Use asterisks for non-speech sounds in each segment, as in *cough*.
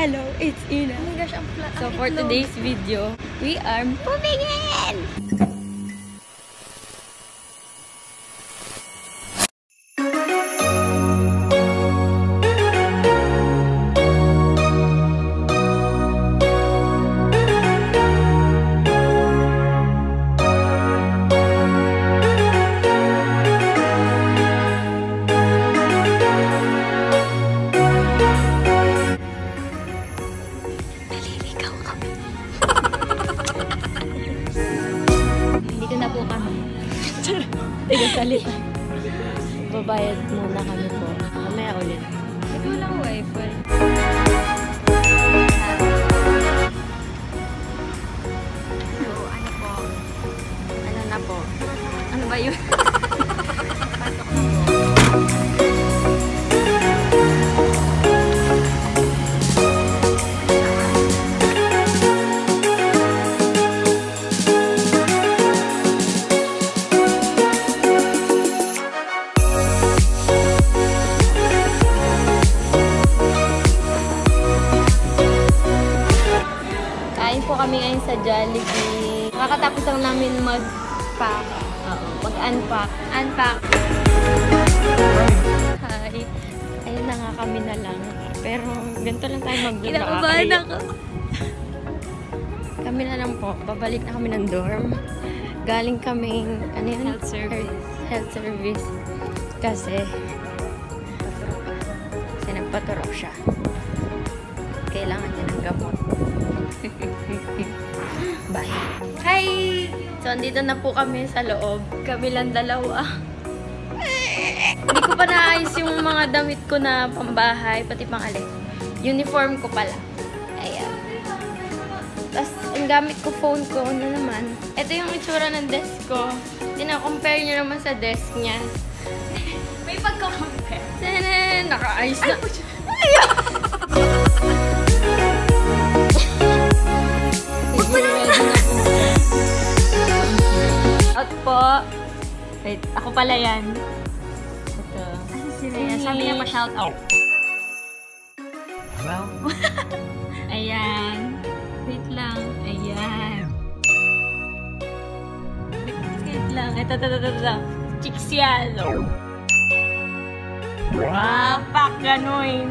Hello, it's Ina. Oh my gosh, ang flat. So for today's video, we are moving in! Tiga salita. Babayad muna kami po. Mamaya ulit. Ito lang wifi. Ngayon sa Jollibee. Kakatapos lang namin mag-pack. Oo, mag-unpack. Unpack. Hi. Ayun na nga kami na lang. Pero ganito lang tayo mag-vlog. Kinakabahan ako. Kami na lang po. Babalik na kami ng dorm. Galing kaming, ano yun? Health service. Health service. Kasi, kasi nagpaturok siya. Kailangan niya ng gamot. *laughs* Bye. Hi! So, andito na po kami sa loob. Kami lang dalawa. Hindi ko pa naayos yung mga damit ko na pambahay, pati pang alis. Uniform ko pala. Ayan. Tapos, ang gamit ko, phone ko na naman. Ito yung itsura ng desk ko. Tina-compare niyo naman sa desk niya. May pagka-compare. Tenen! *laughs* Naka-ayos na. Out Wait, ako pala yan. Ito. Ano si Rhea? Sabi niya pa-shout out. Wow. *laughs* Ayan. Wait lang. Ayan. Wait, lang. Ito, ito, ito, ito. Chicks yan. Wow, pak ganoin. *laughs*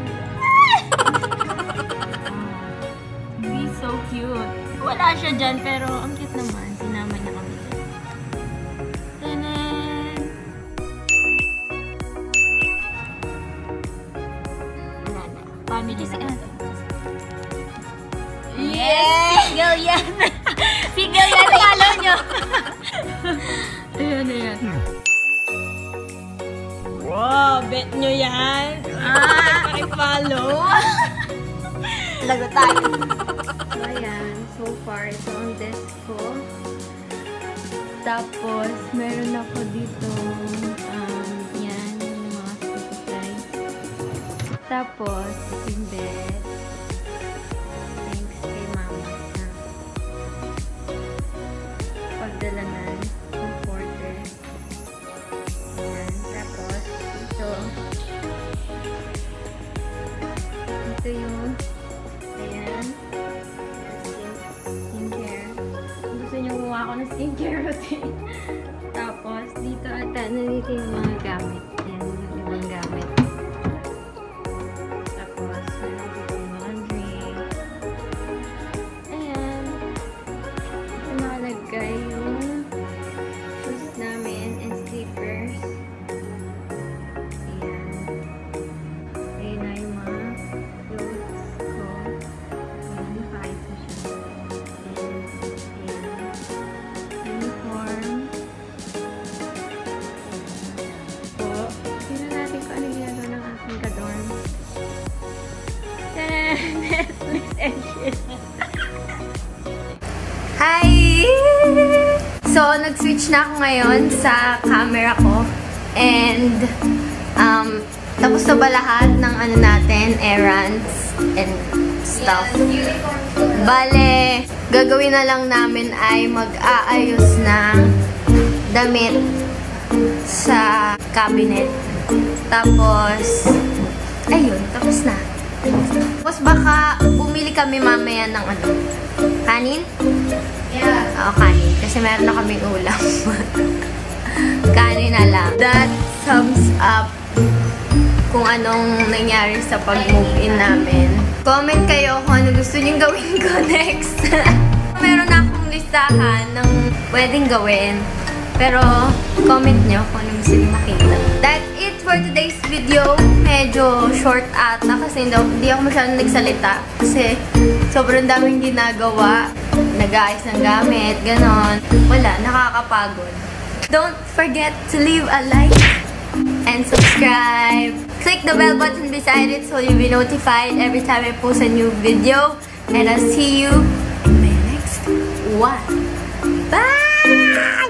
He's so cute. Wala siya dyan, pero ang cute naman. Sinama lang. Yes! Single yan! *laughs* Single yan! Follow nyo! Ayan, ayan. Wow, bet nyo yan. Ah, paki-follow. Lago tayo. So, ayan. So far, ito ang desk ko. Tapos, meron ako dito, Tapos, bed. Thanks kay mama sa pagdala ng comforter. Ayan. Tapos, ito, ito yung, ayan, skin, skincare. Gusto nyo gumawa ako ng skincare routine. *laughs* Tapos, dito ata, nandito yung mga gamit. Netflix and chill. Hi! So, nag-switch na ako ngayon sa camera ko. And, um, tapos na ba lahat ng ano natin, errands and stuff? Bale, gagawin na lang namin ay mag-aayos ng damit sa cabinet. Tapos, ayun, tapos na. Tapos baka bumili kami mamaya ng ano, kanin? Yeah. Oo, kanin. Kasi meron na kaming ulam. *laughs* kanin na lang. That sums up kung anong nangyari sa pag-move in namin. Comment kayo kung ano gusto niyong gawin ko *laughs* next. *laughs* meron na akong listahan ng pwedeng gawin. Pero, comment nyo kung ano gusto nyo makita. That's it for today's video. Medyo short ata kasi hindi, hindi ako masyadong nagsalita. Kasi sobrang daming ginagawa. Nag-aayos ng gamit, ganon. Wala, nakakapagod. Don't forget to leave a like and subscribe. Click the bell button beside it so you'll be notified every time I post a new video. And I'll see you in my next one. Bye!